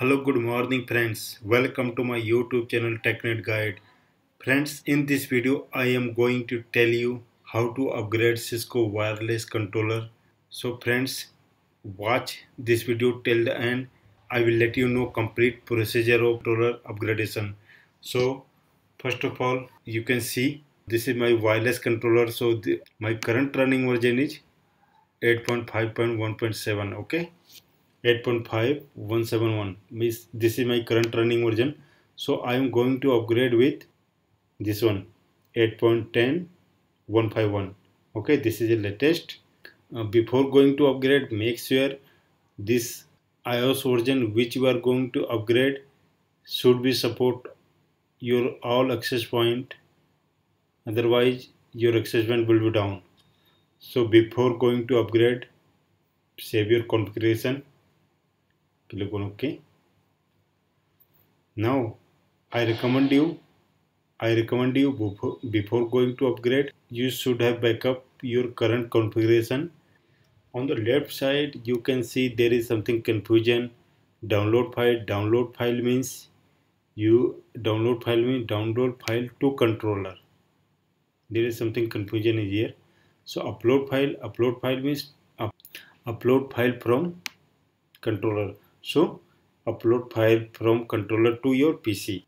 Hello, good morning friends. Welcome to my YouTube channel TechNet Guide. Friends, in this video I am going to tell you how to upgrade Cisco wireless controller. So friends, watch this video till the end. I will let you know complete procedure of controller upgradation. So first of all, you can see this is my wireless controller. So the, my current running version is 8.5.1.7 okay 8.5171 means this is my current running version. So i am going to upgrade with this one 8.10.151 okay this is the latest. Uh, before going to upgrade make sure this ios version which you are going to upgrade should be support your all access point. Otherwise your access point will be down. So before going to upgrade save your configuration click on ok now i recommend you i recommend you before, going to upgrade you should have backup your current configuration. On the left side you can see there is something confusion. Download file download file means you download file means download file to controller. There is something confusion is here. So upload file upload file means up, upload file from controller so upload file from controller to your pc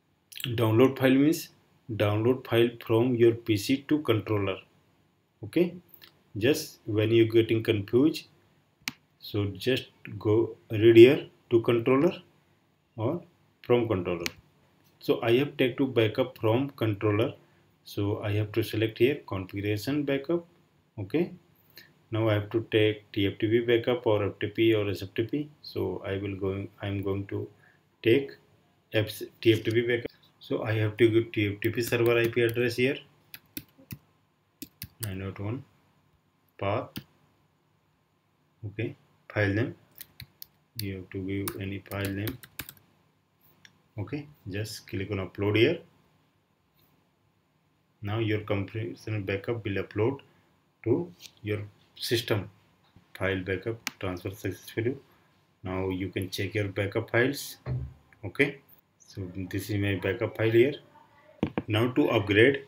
download file means download file from your pc to controller. Okay? Just when you are getting confused so just go read here to controller or from controller. So i have take to backup from controller. So i have to select here configuration backup. Okay now I have to take TFTP backup or FTP or SFTP so I will going I'm going to take TFTP backup. So I have to give TFTP server IP address here. 9.1 path. Okay file name. You have to give any file name. Okay just click on upload here. Now your configuration backup will upload to your system file backup transfer successfully now you can check your backup files okay so this is my backup file here now to upgrade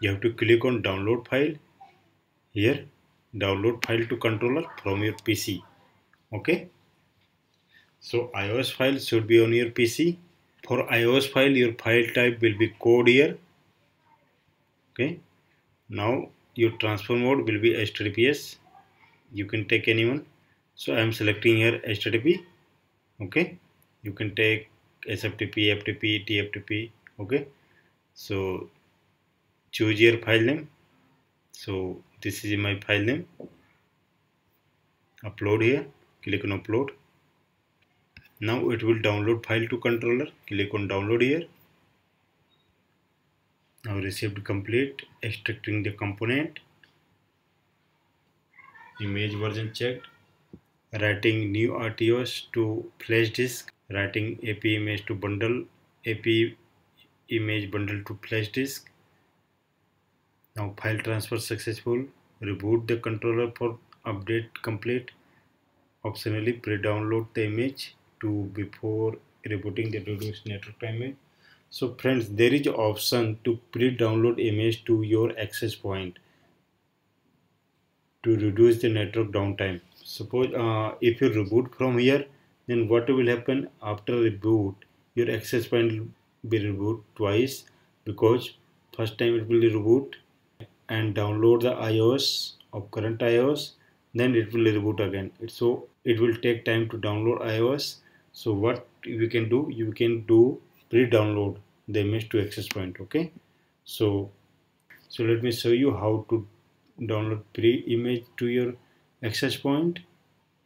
you have to click on download file here download file to controller from your PC okay so iOS file should be on your PC for iOS file your file type will be code here okay now your transfer mode will be HTTPS you can take anyone. So I am selecting here HTTP okay. You can take SFTP FTP TFTP okay. So choose your file name. So this is my file name. Upload here. Click on upload. Now it will download file to controller. Click on download here now received complete extracting the component. Image version checked. Writing new RTOS to flash disk. Writing AP image to bundle. AP image bundle to flash disk. Now file transfer successful. Reboot the controller for update complete. Optionally pre-download the image to before rebooting the reduced network time so friends there is option to pre-download image to your access point to reduce the network downtime. Suppose uh, if you reboot from here then what will happen? After reboot your access point will be reboot twice because first time it will reboot and download the iOS of current iOS then it will reboot again. So it will take time to download iOS. So what you can do you can do pre-download the image to access point okay? So so let me show you how to download pre-image to your access point.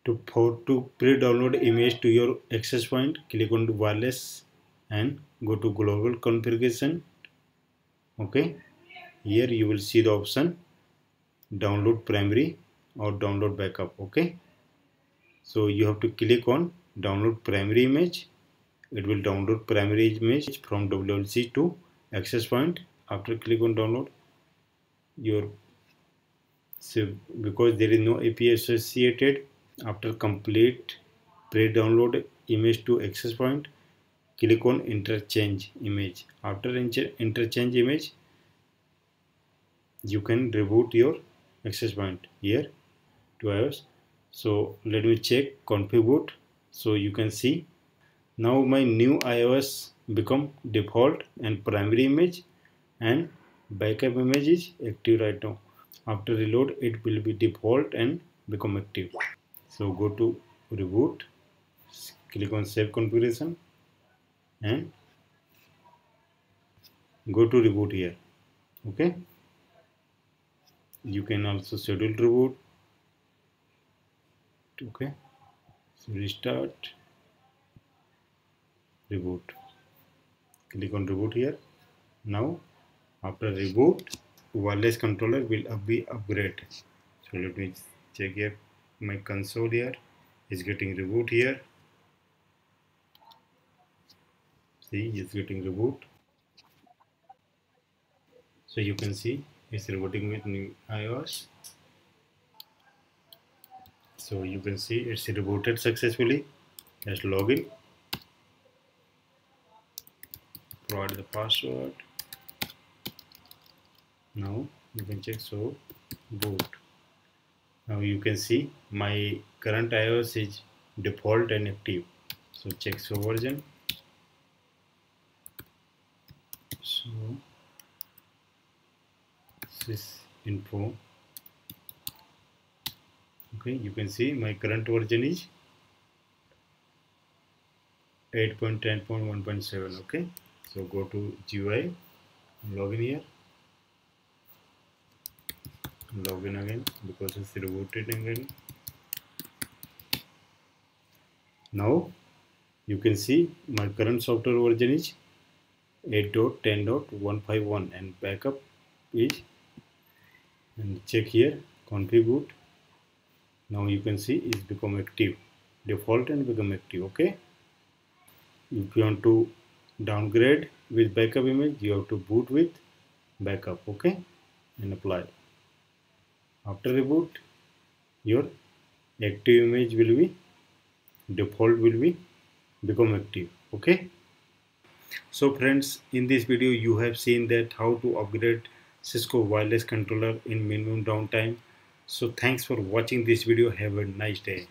To for to pre-download image to your access point click on wireless and go to global configuration okay? Here you will see the option download primary or download backup okay? So you have to click on download primary image it will download primary image from WLC to access point. After click on download your so because there is no API associated after complete pre-download image to access point click on interchange image. After inter interchange image you can reboot your access point here to iOS. So let me check config boot. So you can see now my new iOS become default and primary image and backup image is active right now. After reload it will be default and become active. So go to reboot click on save configuration and go to reboot here. Okay? You can also schedule reboot. Okay? So restart reboot. Click on reboot here. Now after reboot wireless controller will be upgrade so let me check here. My console here is getting reboot here. See it's getting reboot. So you can see it's rebooting with new iOS. So you can see it's rebooted successfully. Let's login provide the password. Now you can check show boot. Now you can see my current iOS is default and active. So check show version. So this info. Okay you can see my current version is 8.10.1.7 okay so go to GUI login here. Login again because it's rebooted again. Now you can see my current software version is 8.10.151 and backup is and check here config boot now you can see it's become active. Default and become active okay? If you want to downgrade with backup image you have to boot with backup okay? And apply. After reboot your active image will be default will be become active okay? So friends in this video you have seen that how to upgrade Cisco wireless controller in minimum downtime. So thanks for watching this video. Have a nice day